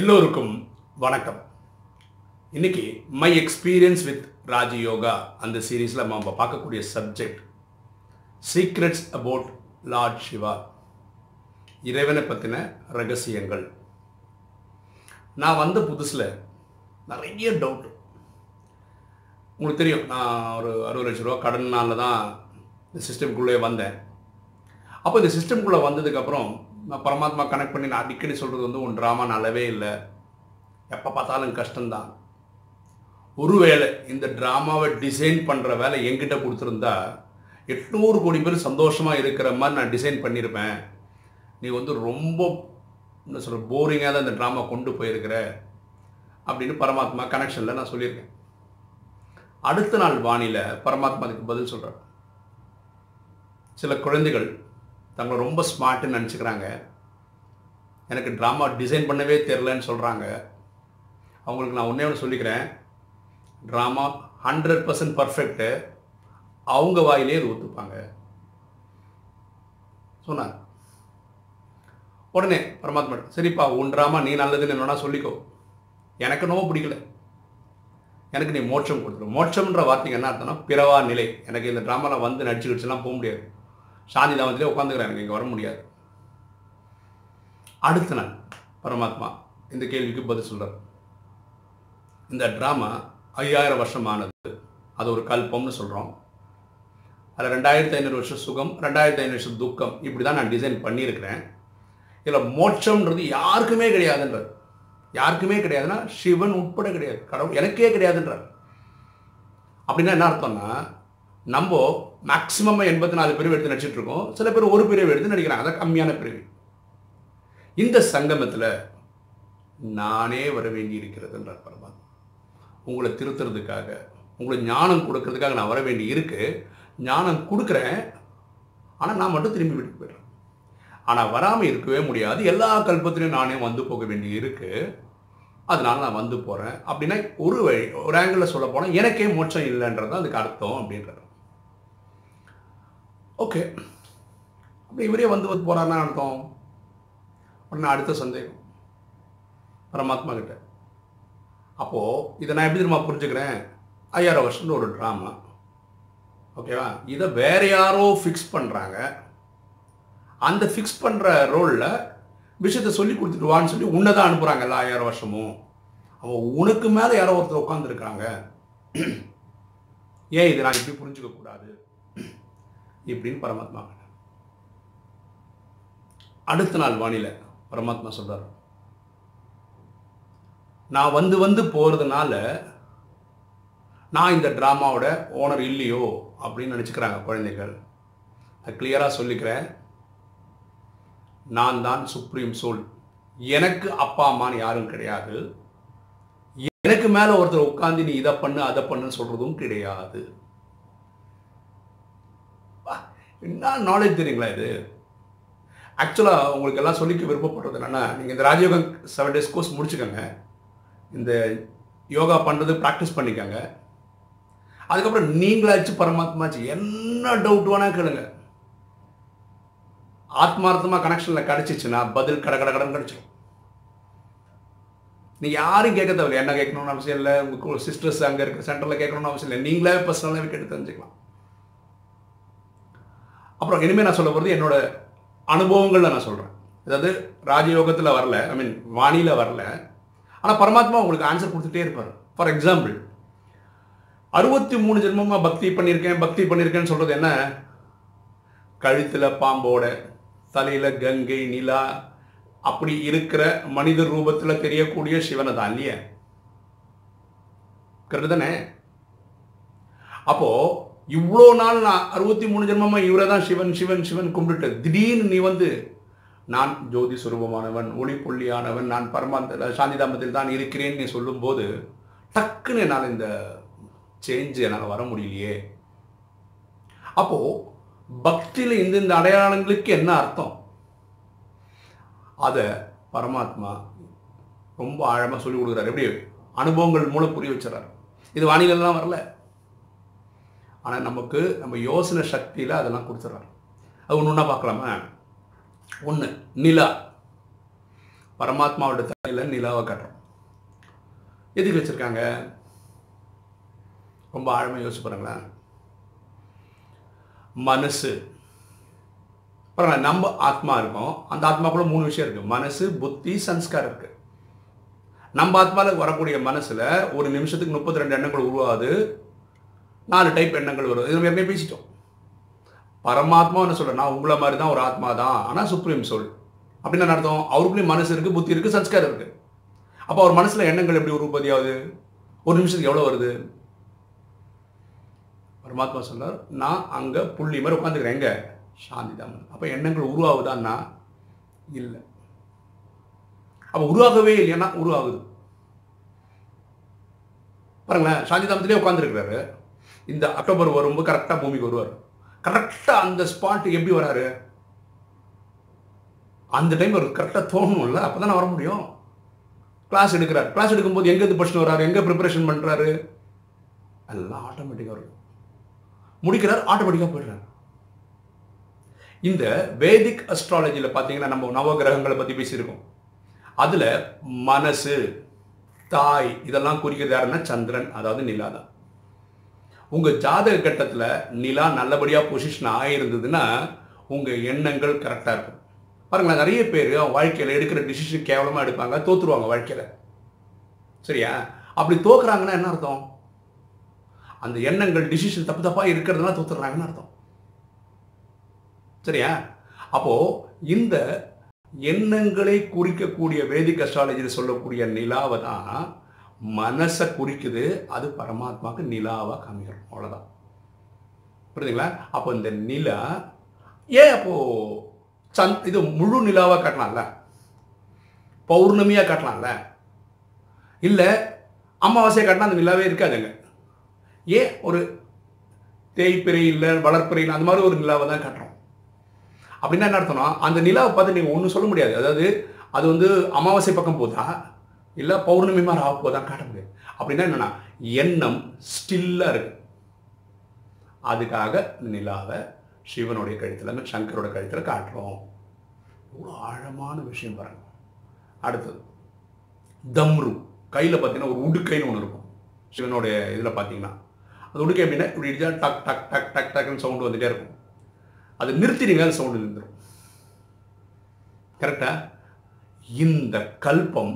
எல்லோருக்கும் வணக்கம். இன்னைக்கு மை எக்ஸ்பீரியன்ஸ் வித் ராஜயோகா அந்த சீரீஸில் நம்ம பார்க்கக்கூடிய subject secrets about lord Shiva இறைவனை பற்றின ரகசியங்கள். நான் வந்த புதுசில் நிறைய டவுட் உங்களுக்கு தெரியும் நான் ஒரு அறுபது லட்ச ரூபா கடனால் தான் இந்த சிஸ்டம்குள்ளே வந்தேன். அப்போ இந்த சிஸ்டம்குள்ளே வந்ததுக்கப்புறம் பரமாத்மா கனெக்ட் பண்ணி நான் அடிக்கடி சொல்கிறது வந்து உன் ட்ராமா நல்லாவே இல்லை. எப்போ பார்த்தாலும் கஷ்டம்தான். ஒருவேளை இந்த ட்ராமாவை டிசைன் பண்ணுற வேலை என்கிட்ட கொடுத்துருந்தா எட்நூறு கோடி பேர் சந்தோஷமாக இருக்கிற மாதிரி நான் டிசைன் பண்ணியிருப்பேன் நீ வந்து ரொம்ப என்ன சொல்கிற போரிங்காக தான் இந்த ட்ராமா கொண்டு போயிருக்கிற அப்படின்னு பரமாத்மா கனெக்ஷனில் நான் சொல்லியிருக்கேன். அடுத்த நாள் வானிலை பரமாத்மா அதுக்கு பதில் சொல்கிறார் சில குழந்தைகள் தங்களை ரொம்ப ஸ்மார்ட்டுன்னு நினச்சிக்கிறாங்க. எனக்கு ட்ராமா டிசைன் பண்ணவே தெரிலன்னு சொல்கிறாங்க அவங்களுக்கு நான் ஒன்றே ஒன்று சொல்லிக்கிறேன். ட்ராமா ஹண்ட்ரட் பர்சன்ட் பர்ஃபெக்ட்டு அவங்க வாயிலே இது ஒத்துப்பாங்க. சொன்னாங்க உடனே பரமாத்மா சரிப்பா உன் ட்ராமா நீ நல்லதுன்னு என்னன்னா சொல்லிக்கோ. எனக்கு நோவு பிடிக்கல. எனக்கு நீ மோட்சம் கொடுத்துரு. மோட்சம்ன்ற வார்த்தைக்கு என்ன அர்த்தம்னா பிறவா நிலை. எனக்கு இந்த ட்ராமாவில் வந்து நடிச்சுக்கிடுச்சுலாம் போக முடியாது. சாந்தி தாமத்திலே உட்காந்துக்கிறாங்க எனக்கு இங்கே வர முடியாது. அடுத்த நாள் பரமாத்மா இந்த கேள்விக்கு பதில் சொல்கிறார் இந்த ட்ராமா ஐயாயிரம் வருஷமானது. அது ஒரு கல்பம்னு சொல்கிறோம் அதில் ரெண்டாயிரத்தி ஐநூறு வருஷம் சுகம் ரெண்டாயிரத்தி ஐநூறு வருஷம் துக்கம். இப்படி தான் நான் டிசைன் பண்ணியிருக்கிறேன். இதில் மோட்சம்ன்றது யாருக்குமே கிடையாதுன்றார். யாருக்குமே கிடையாதுன்னா சிவன் உட்பட கிடையாது. கடவுள் எனக்கே கிடையாதுன்றார். அப்படின்னா என்ன அர்த்தம்னா நம்ம மேக்ஸிமம் எண்பத்தி நாலு பிரிவு எடுத்து நடிச்சிட்டு இருக்கோம் சில பேர் ஒரு பிரிவு எடுத்து நடிக்கிறாங்க. அதான் கம்மியான பிரிவு. இந்த சங்கமத்தில் நானே வர வேண்டி இருக்கிறதுன்றார் பரமாத்மா. உங்களை திருத்துறதுக்காக உங்களுக்கு ஞானம் கொடுக்கறதுக்காக நான் வர வேண்டி இருக்கு ஞானம் கொடுக்குறேன். ஆனால் நான் மட்டும் திரும்பி வீட்டுக்கு போயிடுறேன். ஆனால் வராமல் இருக்கவே முடியாது. எல்லா கல்பத்திலையும் நானே வந்து போக வேண்டி இருக்கு அதனால நான் வந்து போகிறேன் அப்படின்னா ஒரு வழி ஒரு ஆங்கிளில் சொல்ல போனால் எனக்கே மோட்சம் இல்லைன்றது அதுக்கு அர்த்தம் அப்படின்றது. ஓகே அப்படி இவரே வந்து வந்து போகிறாருன்னா அர்த்தம்? உடனே அடுத்த சந்தேகம். பரமாத்மா கிட்ட. அப்போது இதை நான் எப்படி தெரியுமா புரிஞ்சுக்கிறேன்? ஐயாயிரம் வருஷம்னு ஒரு ட்ராமா ஓகேவா இதை வேற யாரோ ஃபிக்ஸ் பண்ணுறாங்க அந்த ஃபிக்ஸ் பண்ணுற ரோலில் விஷயத்தை சொல்லி கொடுத்துட்டு வான்னு சொல்லி உன்னை தான் அனுப்புகிறாங்க எல்லா ஆயிரம் வருஷமும். அவன் உனக்கு மேலே யாரோ ஒருத்தர் உட்காந்துருக்காங்க ஏன் இதை நான் இப்படி புரிஞ்சுக்க கூடாது இப்படின்னு பரமாத்மா அடுத்த நாள் வானிலை பரமாத்மா சொல்றார். நான் வந்து வந்து போகிறதுனால நான் இந்த ட்ராமாவோட ஓனர் இல்லையோ அப்படின்னு நினச்சிக்கிறாங்க குழந்தைகள். நான் கிளியராக சொல்லிக்கிறேன். நான் தான் சுப்ரீம் சோல் எனக்கு அப்பா அம்மான்னு யாரும் கிடையாது. எனக்கு மேலே ஒருத்தர் உட்காந்து நீ இதை பண்ணு அதை பண்ணுன்னு சொல்கிறதும் கிடையாது. என்ன நாலேஜ் தெரியுங்களா இது? ஆக்சுவலாக உங்களுக்கு எல்லாம் சொல்லிக்க விருப்பப்படுறது என்னென்னா நீங்கள் இந்த ராஜயோகம் செவன் டேஸ் கோர்ஸ் முடிச்சுக்கோங்க. இந்த யோகா பண்ணுறது ப்ராக்டிஸ் பண்ணிக்கோங்க. அதுக்கப்புறம் நீங்களாச்சு பரமாத்மாச்சு என்ன டவுட் வேணால் கேளுங்க. ஆத்மார்த்தமாக கனெக்ஷனில் கிடச்சிச்சுன்னா பதில் கட கட கடன் கிடச்சிடும் நீங்கள் யாரும் கேட்க தேவையில்லை. என்ன கேட்கணும்னு அவசியம் இல்லை. உங்கள் சிஸ்டர்ஸ் அங்கே இருக்கிற சென்டரில் கேட்கணும்னு அவசியம் இல்லை. நீங்களே பர்சனலாகவே கேட்டு தெரிஞ்சுக்கலாம். அப்புறம் இனிமேல் நான் சொல்ல போகிறது என்னோட அனுபவங்களில் நான் சொல்கிறேன் அதாவது ராஜயோகத்தில் வரல ஐ மீன் வாணியில் வரல. ஆனால் பரமாத்மா உங்களுக்கு ஆன்சர் கொடுத்துட்டே இருப்பார். ஃபார் எக்ஸாம்பிள் அறுபத்தி மூணு ஜென்மமாக பக்தி பண்ணியிருக்கேன் பக்தி பண்ணியிருக்கேன்னு சொல்கிறது என்ன? கழுத்தில் பாம்போட தலையில் கங்கை நிலா அப்படி இருக்கிற மனித ரூபத்தில் தெரியக்கூடிய சிவனை தான் இல்லையே? கரெக்டு தானே? அப்போது இவ்வளோ நாள் நான் அறுபத்தி மூணு ஜென்மமாக இவரை தான் சிவன் சிவன் சிவன் கும்பிட்டு திடீர்னு நீ வந்து நான் ஜோதி சுரூபமானவன் ஒளி புள்ளியானவன் நான் பரமாந்த சாந்தி தாமத்தில் தான் இருக்கிறேன்னு நீ சொல்லும்போது டக்குன்னு என்னால் இந்த சேஞ்ச் என்னால் வர முடியலையே. அப்போது பக்தியில் இந்த இந்த அடையாளங்களுக்கு என்ன அர்த்தம்? அதை பரமாத்மா ரொம்ப ஆழமாக சொல்லி கொடுக்குறாரு. எப்படி? அனுபவங்கள் மூலம் புரிய வச்சுறாரு இது வானிலெல்லாம் வரல. ஆனால் நமக்கு நம்ம யோசனை சக்தியில் அதெல்லாம் கொடுத்துட்றாங்க அது ஒன்று ஒன்றா பார்க்கலாமா? ஒன்று நிலா. பரமாத்மாவோட தலையில் நிலாவை கட்டுறோம். எதுக்கு வச்சுருக்காங்க? ரொம்ப ஆழமாக யோசிச்சு பாருங்களேன். மனசு. பாருங்க நம்ம ஆத்மா இருக்கும். அந்த ஆத்மாக்குள்ள மூணு விஷயம் இருக்கு. மனசு புத்தி சன்ஸ்காரம் இருக்கு. நம்ம ஆத்மாவில் வரக்கூடிய மனசுல ஒரு நிமிஷத்துக்கு முப்பத்தி ரெண்டு எண்ணங்கள் உருவாது நாலு டைப் எண்ணங்கள் வரும். இது நம்ம ஏற்கனவே பேசிட்டோம். பரமாத்மா என்ன நான் உங்களை மாதிரி தான் ஒரு ஆத்மா தான். ஆனால் சுப்ரீம் சொல். அப்படின்னு என்ன அர்த்தம்? அவருக்குள்ளேயும் மனசு இருக்குது புத்தி இருக்குது சன்ஸ்காரம் இருக்குது அப்போ அவர் மனசில் எண்ணங்கள் எப்படி உற்பத்தி ஆகுது ஒரு நிமிஷத்துக்கு எவ்வளோ வருது? பரமாத்மா சொன்னார் நான் அங்கே புள்ளி மாதிரி உட்காந்துக்கிறேன். எங்கே? சாந்தி தான் அப்போ எண்ணங்கள் உருவாகுதான்னா? இல்லை. அப்போ உருவாகவே இல்லைன்னா உருவாகுது. பாருங்களேன் சாந்தி தாமத்திலே உட்காந்துருக்கிறாரு இந்த அக்டோபர் வரும்போது கரெக்டாக பூமிக்கு வருவார். கரெக்டாக அந்த ஸ்பாட் எப்படி வராரு? அந்த டைம் அவர் கரெக்டாக தோணும்ல அப்போ தானே வர முடியும். கிளாஸ் எடுக்கிறார். கிளாஸ் எடுக்கும்போது எங்கேருந்து படிச்சுட்டு வர்றாரு? எங்கே ப்ரிப்பரேஷன் பண்ணுறாரு எல்லாம் ஆட்டோமேட்டிக்காக வரும் முடிக்கிறார் ஆட்டோமேட்டிக்காக போயிடுறாரு. இந்த வேதிக் அஸ்ட்ராலஜியில் பார்த்தீங்கன்னா நம்ம நவகிரகங்களை பற்றி பேசியிருக்கோம். அதில் மனசு தாய் இதெல்லாம் குறிக்கிறது யாருன்னா சந்திரன் அதாவது நிலா தான் உங்கள் ஜாதக கட்டத்தில் நிலா நல்லபடியாக பொசிஷன் ஆகிருந்ததுன்னா உங்கள் எண்ணங்கள் கரெக்டாக இருக்கும். பாருங்களேன் நிறைய பேர் அவங்க வாழ்க்கையில் எடுக்கிற டிசிஷன் கேவலமாக எடுப்பாங்க தோற்றுருவாங்க வாழ்க்கையில். சரியா? அப்படி தோக்குறாங்கன்னா என்ன அர்த்தம்? அந்த எண்ணங்கள் டிசிஷன் தப்பு தப்பாக இருக்கிறதுனால தோத்துறாங்கன்னு அர்த்தம். சரியா? அப்போது இந்த எண்ணங்களை குறிக்கக்கூடிய வேதிக் அஸ்ட்ராலஜியில் சொல்லக்கூடிய நிலாவை தான் மனசை குறிக்குது அது பரமாத்மாவுக்கு நிலாவாக காமிக்கிறோம். அவ்வளோதான் புரியுதுங்களா? அப்போ இந்த நிலா ஏன் அப்போது சந்த் இது முழு நிலாவாக காட்டலாம்ல? பௌர்ணமியாக காட்டலாம்ல? இல்லை அமாவாசையை காட்டினா அந்த நிலாவே இருக்காதுங்க ஏன்? ஒரு தேய்ப்பிறை இல்லை வளர்ப்பிறை அந்த மாதிரி ஒரு நிலாவை தான் காட்டுறோம். அப்படின்னா என்ன அர்த்தம்னா அந்த நிலாவை பார்த்து நீங்கள் ஒன்றும் சொல்ல முடியாது. அதாவது அது வந்து அமாவாசை பக்கம் போதா இல்லை பௌர்ணமி மாதிரி ஆக போதான் காட்ட முடியாது. அப்படின்னா என்னன்னா எண்ணம் ஸ்டில்லாக இருக்கு. அதுக்காக நிலாவை சிவனுடைய கழுத்தில் சங்கரோட கழுத்தில் காட்டுறோம். இவ்வளோ ஆழமான விஷயம் பாருங்க. அடுத்தது தம்ரு. கையில் பார்த்தீங்கன்னா ஒரு உடுக்கைன்னு ஒன்று இருக்கும். சிவனுடைய இதில் பார்த்தீங்கன்னா அது உடுக்கை எப்படின்னா இப்படி இடிச்சா டக் டக் டக் டக் டக்குன்னு சவுண்டு வந்துகிட்டே இருக்கும். அது நிறுத்திடுங்க சவுண்டு நின்றுடும் கரெக்டாக இந்த கல்பம்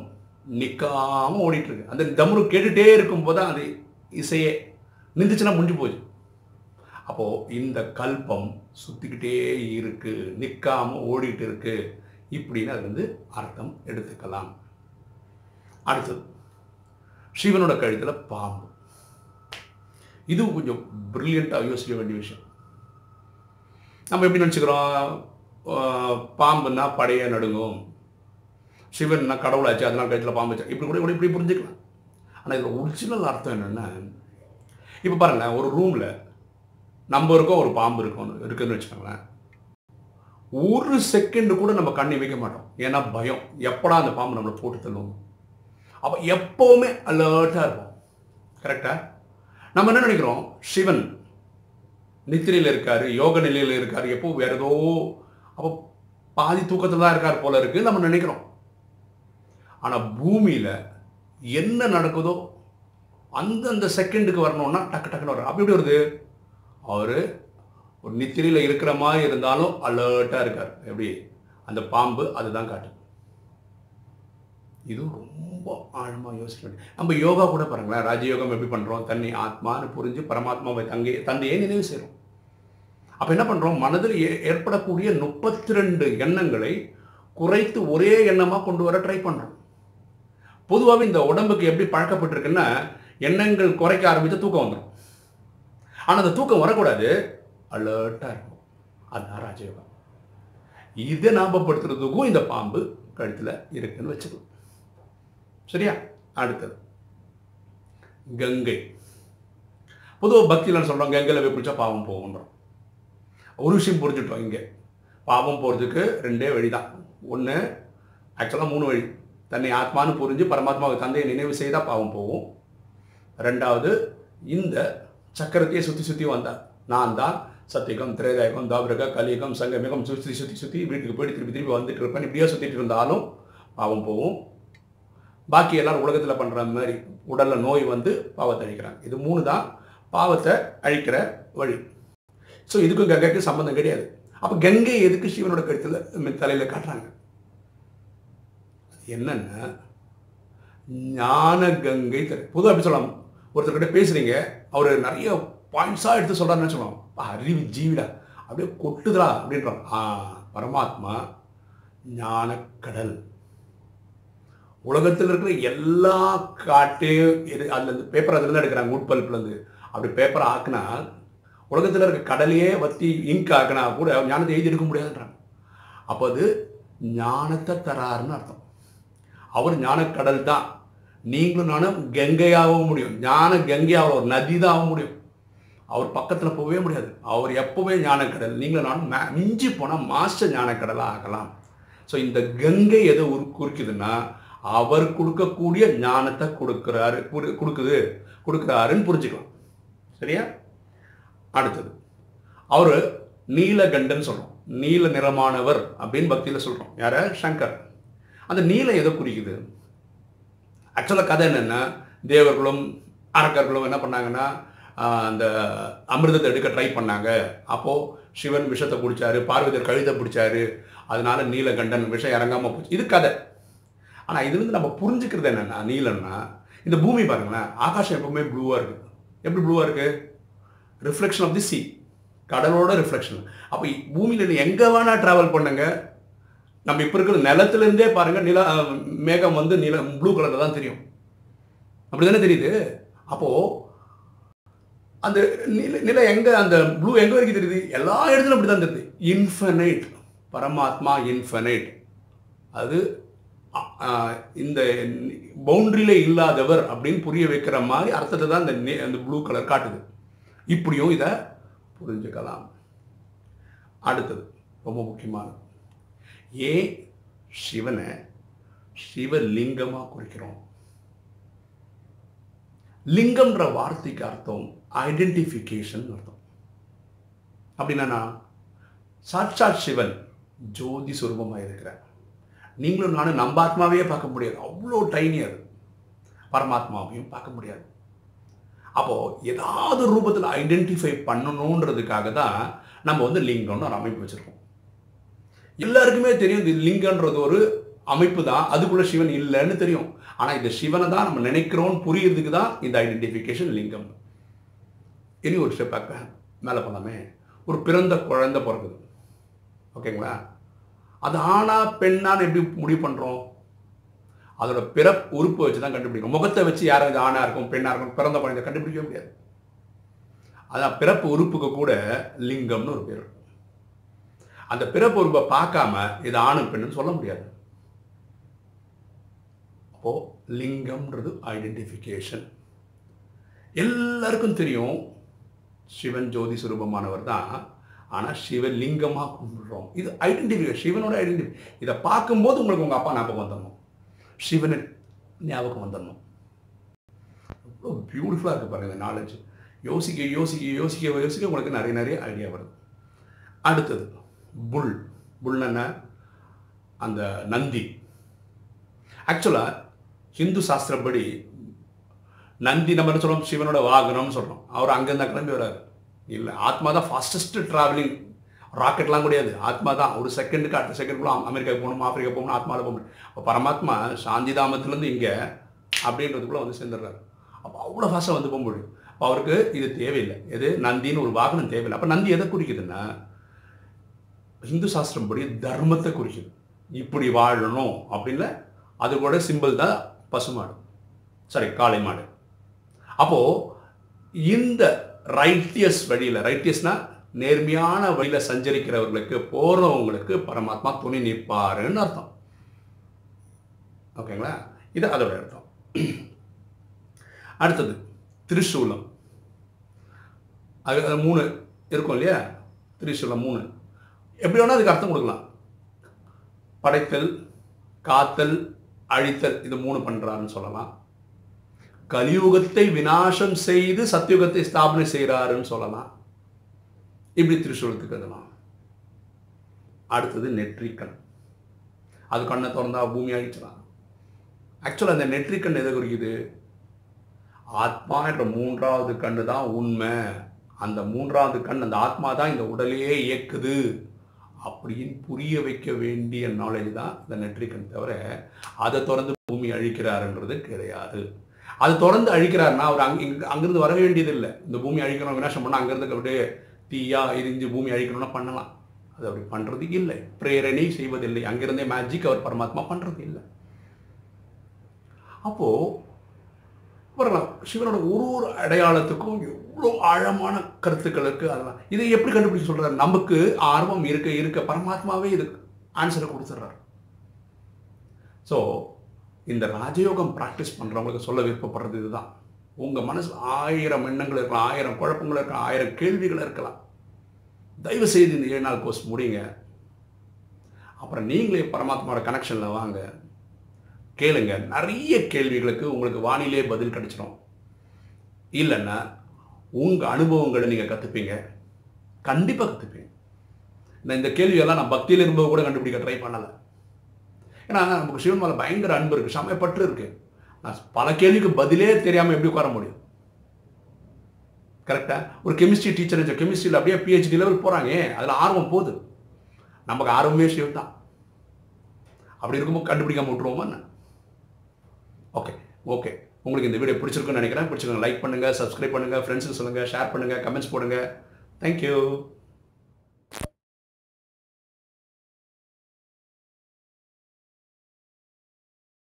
நிற்காம ஓடிட்டுருக்கு. அந்த தம்ரு கேட்டுட்டே இருக்கும்போது தான் அது இசையே நின்றுச்சுன்னா முடிஞ்சு போச்சு. அப்போது இந்த கல்பம் சுற்றிக்கிட்டே இருக்குது நிற்காமல் ஓடிட்டு இருக்கு இப்படின்னு அது வந்து அர்த்தம் எடுத்துக்கலாம். அடுத்தது சிவனோட கழுத்தில் பாம்பு. இது கொஞ்சம் ப்ரில்லியண்ட்டாக யோசிக்க வேண்டிய விஷயம். நம்ம எப்படி நினச்சிக்கிறோம்? பாம்புன்னா படையை நடுங்கும். சிவன்னா கடவுளாச்சு அதனால் கழுத்தில் பாம்பு வச்சா? இப்படி கூட கூட இப்படி புரிஞ்சுக்கலாம். ஆனால் இதில் ஒரிஜினல் அர்த்தம் என்னென்னா இப்போ பாருங்களேன் ஒரு ரூமில் நம்ம இருக்கோம் ஒரு பாம்பு இருக்கும் இருக்குதுன்னு வச்சுக்கோங்களேன். ஒரு செகண்டு கூட நம்ம கண்ணை வைக்க மாட்டோம். ஏன்னா பயம். எப்படா அந்த பாம்பு நம்மளை போட்டு தள்ளுவோம் அப்போ எப்போவுமே அலர்ட்டாக இருப்போம். கரெக்டாக நம்ம என்ன நினைக்கிறோம்? சிவன் நித்திரையில் இருக்கார் யோக நிலையில் இருக்கார் எப்போ வேறு ஏதோ அப்போ பாதி தூக்கத்தில் தான் இருக்கார் போல இருக்குது நம்ம நினைக்கிறோம். ஆனால் பூமியில் என்ன நடக்குதோ அந்தந்த செகண்டுக்கு வரணும்னா டக்கு டக்குன்னு வரும் அப்படி எப்படி வருது? அவர் ஒரு நித்திரையில் இருக்கிற மாதிரி இருந்தாலும் அலர்ட்டாக இருக்கார். எப்படி? அந்த பாம்பு அதுதான் காட்டு. இது ரொம்ப ஆழமாக யோசிக்க வேண்டிய நம்ம யோகா கூட பாருங்களேன். ராஜயோகம் எப்படி பண்ணுறோம் தன்னை ஆத்மான்னு புரிஞ்சு பரமாத்மாவை தங்கி தந்தையே நினைவு செய்கிறோம் அப்போ என்ன பண்ணுறோம் மனதில் ஏ- ஏற்படக்கூடிய முப்பத்தி ரெண்டு எண்ணங்களை குறைத்து ஒரே எண்ணமாக கொண்டு வர ட்ரை பண்ணுறோம் பொதுவாகவே இந்த உடம்புக்கு எப்படி பழக்கப்பட்டிருக்குன்னா எண்ணங்கள் குறைக்க ஆரம்பித்து தூக்கம் வந்துடும் ஆனால் அந்த தூக்கம் வரக்கூடாது. அலர்ட்டாக இருக்கும். அதுதான் ராஜயோகம். இதை ஞாபகப்படுத்துறதுக்கும் இந்த பாம்பு கழுத்தில் இருக்குன்னு வச்சுக்கலாம் சரியா? அடுத்தது. கங்கை. பொதுவாக பக்தியில் சொல்கிறோம் கங்கையில் போய் பிடிச்சா பாவம் போகுன்றோம் ஒரு விஷயம் புரிஞ்சுட்டோம் இங்கே. பாவம் போகிறதுக்கு ரெண்டே வழி தான் ஒன்று ஆக்சுவலாக மூணு வழி. தன்னை ஆத்மான்னு புரிஞ்சு பரமாத்மாவுக்கு தந்தையை நினைவு செய்தால் பாவம் போகும். ரெண்டாவது இந்த சக்கரத்தையே சுற்றி சுற்றி வந்தார் நான் தான் சத்தியகம் திரேதாயகம் தாபிரக கலியகம் சங்கமிகம் சுற்றி சுற்றி சுற்றி வீட்டுக்கு போயிட்டு திருப்பி திருப்பி வந்துட்டு இருப்பேன். இப்படியே சுற்றிட்டு இருந்தாலும் பாவம் போகும். பாக்கி எல்லாரும் உலகத்தில் பண்ணுற மாதிரி உடலில் நோய் வந்து பாவத்தை அழிக்கிறாங்க. இது மூணு தான் பாவத்தை அழிக்கிற வழி. ஸோ இதுக்கும் கங்கைக்கு சம்மந்தம் கிடையாது. அப்போ கங்கை எதுக்கு சிவனோட கழுத்தில் தலையில் காட்டுறாங்க? என்னென்னா ஞான கங்கை தலை பொதுவாக எப்படி சொல்லலாம். ஒருத்தர்கிட்ட பேசுகிறீங்க அவர் நிறைய பாயிண்ட்ஸாக எடுத்து சொல்கிறாருன்னு சொல்லலாம் அறிவு ஜீவிடா. அப்படியே கொட்டுதா அப்படின்றாங்க. ஆ பரமாத்மா ஞானக்கடல். உலகத்தில் இருக்கிற எல்லா காட்டையும் இரு- அதுல பேப்பர் அதுலேருந்து எடுக்கிறாங்க உட்பல்ப்லேருந்து அப்படி பேப்பரை ஆக்குனா உலகத்தில் இருக்க கடலையே வத்தி இங்க் ஆக்குனா கூட ஞானத்தை எழுதி எடுக்க முடியாதுன்றாங்க. அப்போ அது ஞானத்தை தராருன்னு அர்த்தம். அவர் ஞானக்கடல் தான். நீங்களும் நானும் கங்கையாகவும் முடியும். ஞான கங்கையாக ஒரு நதி தான் ஆக முடியும். அவர் பக்கத்தில் போகவே முடியாது. அவர் எப்போவே ஞானக்கடல். நீங்களும் நானும் மே- மிஞ்சி போனால் மாஸ்டர் ஞானக்கடலாக ஆகலாம். ஸோ இந்த கங்கை எதை உரு- குறிக்குதுன்னா அவர் கொடுக்கக்கூடிய ஞானத்தை கொடுக்குறாரு கொடுக்குது கொடுக்குறாருன்னு புரிஞ்சுக்கலாம். சரியா? அடுத்தது அவர் நீலகண்டன் சொல்கிறோம் நீல நிறமானவர் அப்படின்னு பக்தியில் சொல்கிறோம் யார? சங்கர். அந்த நீலம் எதை குறிக்குது? ஆக்சுவலாக கதை என்னென்னா தேவர்களும் அரக்கர்களும் என்ன பண்ணாங்கன்னா அந்த அமிர்தத்தை எடுக்க ட்ரை பண்ணாங்க. அப்போது சிவன் விஷத்தை பிடிச்சாரு பார்வதியர் கழுத்தை பிடிச்சாரு. அதனால நீலகண்டன் விஷம் இறங்காமல் போச்சு. இது கதை. ஆனால் இது வந்து நம்ம புரிஞ்சுக்கிறது என்னென்னா நீலன்னா இந்த பூமி பாருங்களேன் ஆகாஷம் எப்பவுமே ப்ளூவாக இருக்குது எப்படி ப்ளூவாக இருக்குது ரிஃப்ளெக்ஷன் ஆஃப் தி சி கடலோட ரிஃப்ளெக்ஷன் அப்போ பூமியில் எங்கே வேணால் ட்ராவல் பண்ணுங்கள் நம்ம இப்போ இருக்கிற நிலத்துலேருந்தே பாருங்கள் நில மேகம் வந்து நில ப்ளூ கலரில் தான் தெரியும். அப்படி தானே தெரியுது? அப்போது அந்த நில நில எங்கே அந்த ப்ளூ எங்கே வரைக்கும் தெரியுது? எல்லா இடத்துலையும் அப்படி தான் தெரியுது இன்ஃபனைட் பரமாத்மா இன்ஃபனைட் அது இந்த பவுண்டரியில் இல்லாதவர் அப்படின்னு புரிய வைக்கிற மாதிரி அர்த்தத்தை தான் இந்த அந்த ப்ளூ கலர் காட்டுது. இப்படியும் இதை புரிஞ்சுக்கலாம். அடுத்தது ரொம்ப முக்கியமானது. ஏன் சிவனை சிவலிங்கமாக குறிக்கிறோம். லிங்கம்ன்ற வார்த்தைக்கு அர்த்தம் ஐடென்டிஃபிகேஷன் அர்த்தம். அப்படின்னா சாட்சாத் சிவன் ஜோதி சுரூபமாக இருக்கிறார் நீங்களும் நானும் நம்ம ஆத்மாவையே பார்க்க முடியாது. அவ்வளோ டைனி அது. பரமாத்மாவையும் பார்க்க முடியாது. அப்போது ஏதாவது ரூபத்தில் ஐடென்டிஃபை பண்ணணுன்றதுக்காக தான் நம்ம வந்து லிங்கம்னு ஒரு அமைப்பு வச்சுருக்கோம். எல்லாருக்குமே தெரியும் இந்த லிங்கன்றது ஒரு அமைப்பு தான் அதுக்குள்ள சிவன் இல்லைன்னு தெரியும். ஆனால் இந்த சிவனை தான் நம்ம நினைக்கிறோம்னு புரியறதுக்கு தான் இந்த ஐடென்டிஃபிகேஷன் லிங்கம். இனி ஒரு ஸ்டெப் மேலே போகலாமே ஒரு பிறந்த குழந்தை பிறகுது ஓகேங்களா? அது ஆணா பெண்ணான்னு எப்படி முடிவு பண்ணுறோம் அதோட பிறப்பு உறுப்பு வச்சு தான் கண்டுபிடிக்கும் முகத்தை வச்சு யாரும் இது ஆணாக இருக்கும் பெண்ணாக இருக்கும் பிறந்த குழந்தை கண்டுபிடிக்கவே முடியாது. அதான் பிறப்பு உறுப்புக்கு கூட லிங்கம்னு ஒரு பேர். அந்த பிறப்பு பார்க்காம இது ஆணும் பெண்ணுன்னு சொல்ல முடியாது. அப்போ லிங்கம்ன்றது ஐடென்டிஃபிகேஷன் எல்லாருக்கும் தெரியும் சிவன் ஜோதி சுரூபமானவர் தான். ஆனால் சிவலிங்கமாக கும்பிடுறோம். இது ஐடென்டிஃபிகேஷன் சிவனோட ஐடென்டிஃபை இதை பார்க்கும்போது உங்களுக்கு உங்கள் அப்பா ஞாபகம் வந்துடணும். சிவனை ஞாபகம் வந்துடணும். அவ்வளோ பியூட்டிஃபுல்லாக இருக்குது பாருங்கள் இந்த நாலேஜ் யோசிக்க யோசிக்க யோசிக்க யோசிக்க உங்களுக்கு நிறைய நிறைய ஐடியா வருது. அடுத்தது புல் புல்னா என்ன? அந்த நந்தி. ஆக்சுவலாக ஹிந்து சாஸ்திரப்படி நந்தி நம்ம என்ன சொல்றோம்? சிவனோட வாகனம்னு சொல்கிறோம் அவர் அங்கேருந்து கிளம்பி வராரு இல்லை ஆத்மா தான் ஃபாஸ்டஸ்ட் ட்ராவலிங் ராக்கெட்லாம் கிடையாது. ஆத்மா தான் ஒரு செகண்டுக்கு அடுத்த செகண்டுக்குள்ள அமெரிக்காவுக்கு போகணும் ஆப்பிரிக்கா போகணும் ஆத்மாவில் போகணும் அப்போ பரமாத்மா சாந்திதாமத்துலேருந்து இங்கே அப்படின்றதுக்குள்ளே வந்து சேர்ந்துடுறாரு. அப்போ அவ்வளோ ஃபாஸ்ட்டாக வந்து போக முடியும். அப்போ அவருக்கு இது தேவையில்லை. எது? நந்தின்னு ஒரு வாகனம் தேவையில்லை. அப்போ நந்தி எதை குறிக்குதுன்னா ஹிந்து சாஸ்திரம் படி தர்மத்தை குறிக்குது. இப்படி வாழணும் அப்படின்னு அது கூட சிம்பிள் தான் பசுமாடு சாரி காளை மாடு. அப்போது இந்த ரைட்டியஸ் வழியில் ரைட்டியஸ்னால் நேர்மையான வழியில் சஞ்சரிக்கிறவர்களுக்கு போகிறவங்களுக்கு பரமாத்மா துணி நிற்பாருன்னு அர்த்தம். ஓகேங்களா? இது அதோட அர்த்தம். அடுத்தது திரிசூலம். அது அது மூணு இருக்கும் இல்லையா? திரிசூலம் மூணு. எப்படி வேணால் அதுக்கு அர்த்தம் கொடுக்கலாம். படைத்தல் காத்தல் அழித்தல் இது மூணு பண்ணுறாருன்னு சொல்லலாம். கலியுகத்தை விநாசம் செய்து சத்தியுகத்தை ஸ்தாபனை செய்கிறாருன்னு சொல்லலாம். இப்படி திரிசூலத்துக்கு எழுதலாம். அடுத்தது நெற்றிக்கண். அது கண்ணை திறந்தா பூமி அழிச்சிடலாம். ஆக்சுவலாக அந்த நெற்றிக்கண் எதை குறிக்குது? ஆத்மா என்ற மூன்றாவது கண்ணு தான் உண்மை. அந்த மூன்றாவது கண் அந்த ஆத்மா தான் இந்த உடலையே இயக்குது. அப்படின்னு புரிய வைக்க வேண்டிய நாலேஜ் தான் இந்த நெட்ரிக்கன் தவிர அதை தொடர்ந்து பூமி அழிக்கிறாருன்றது கிடையாது. அது தொடர்ந்து அழிக்கிறாருன்னா அவர் அங்க இங்கே அங்கிருந்து வர வேண்டியதில்லை. இந்த பூமி அழிக்கணும் வினாசம் பண்ணால் அங்கிருந்து அப்படியே தீயா எரிஞ்சு பூமி அழிக்கணும்னா பண்ணலாம். அது அப்படி பண்ணுறது இல்லை. பிரேரணை செய்வதில்லை. அங்கிருந்தே மேஜிக் அவர் பரமாத்மா பண்ணுறது இல்லை. அப்போ வரலாம். சிவனோட ஒரு ஒரு அடையாளத்துக்கும் எவ்வளோ ஆழமான கருத்துக்கள் இருக்குது அதெல்லாம். இதை எப்படி கண்டுபிடிச்சு சொல்கிறார் நமக்கு ஆர்வம் இருக்க இருக்க பரமாத்மாவே இதுக்கு ஆன்சரை கொடுத்துட்றாரு. ஸோ இந்த ராஜயோகம் ப்ராக்டிஸ் பண்ணுறவங்களுக்கு சொல்ல விருப்பப்படுறது இதுதான். உங்கள் மனசு ஆயிரம் எண்ணங்கள் இருக்கலாம் ஆயிரம் குழப்பங்கள் இருக்கலாம் ஆயிரம் கேள்விகள் இருக்கலாம். தயவு செய்து இந்த ஏழு நாள் கோர்ஸ் முடியுங்க அப்புறம் நீங்களே பரமாத்மாவோட கனெக்ஷனில் வாங்க. கேளுங்க. நிறைய கேள்விகளுக்கு உங்களுக்கு வானிலே பதில் கிடைச்சிடும் இல்லைன்னா உங்கள் அனுபவங்களை நீங்கள் கற்றுப்பீங்க கண்டிப்பாக கற்றுப்பீங்க நான் இந்த கேள்வியெல்லாம் நான் பக்தியில் இருந்தவங்க கூட கண்டுபிடிக்க ட்ரை பண்ணலை. ஏன்னா நமக்கு சிவன் மேலே பயங்கர அன்பு இருக்குது சமயப்பட்டு இருக்குது நான் பல கேள்விக்கு பதிலே தெரியாமல் எப்படி உட்கார முடியும்? கரெக்டாக ஒரு கெமிஸ்ட்ரி டீச்சர் கெமிஸ்ட்ரியில் அப்படியே பிஹெச்டி லெவல் போகிறாங்க அதில் ஆர்வம் போகுது. நமக்கு ஆர்வமே சிவன் தான். அப்படி இருக்கும்போது கண்டுபிடிக்காம விட்டுருவோமா என்ன? ஓகே ஓகே உங்களுக்கு இந்த வீடியோ பிடிச்சிருக்குன்னு நினைக்கிறேன். பிடிச்சிருக்கோங்க லைக் பண்ணுங்கள் சப்ஸ்கிரைப் பண்ணுங்கள் ஃப்ரெண்ட்ஸுக்கு சொல்லுங்கள் ஷேர் பண்ணுங்கள் கமெண்ட்ஸ் போடுங்க. தேங்க்யூ